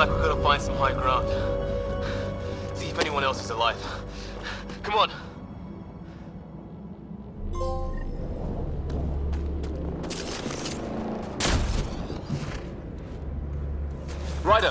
like we've got to find some high ground. See if anyone else is alive. Come on! Ryder,